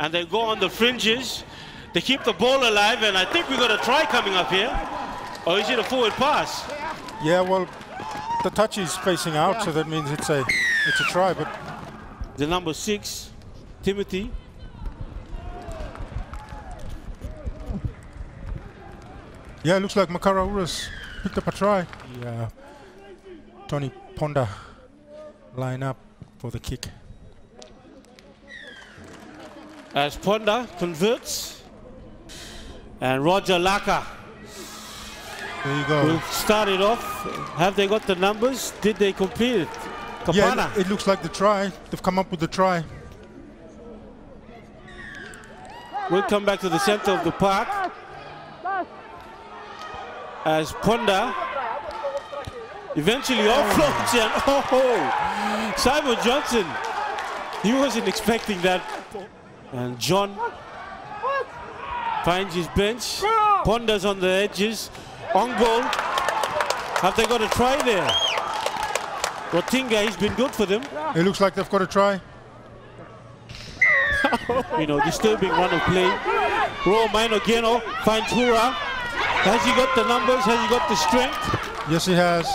and they go on the fringes. They keep the ball alive, and I think we got a try coming up here. Or is it a forward pass? Yeah, well, the touch is facing out, so that means it's a it's a try. But The number six, Timothy. yeah, it looks like Makara Uras picked up a try. Yeah, Tony Ponda line up for the kick. As Ponda converts. And Roger Laka There you will start it off. Have they got the numbers? Did they complete it? Yeah, Kapana. it, it looks like the try. They've come up with the try. We'll come back to the center of the park. As Ponda eventually oh. offloads and oh, oh, Simon Johnson. He wasn't expecting that. And John finds his bench. ponders on the edges. On goal. Have they got a try there? Rotinga, he's been good for them. It looks like they've got a try. you know, disturbing run of play. Raw Mino oh, Geno finds Hura. Has he got the numbers? Has he got the strength? Yes, he has.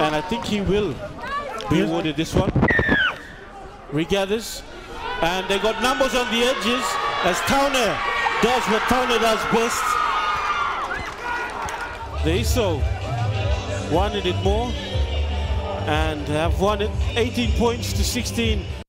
And I think he will be awarded this one. Regathers. And they got numbers on the edges as Towner does what Towner does best. They so wanted it more and have won it 18 points to 16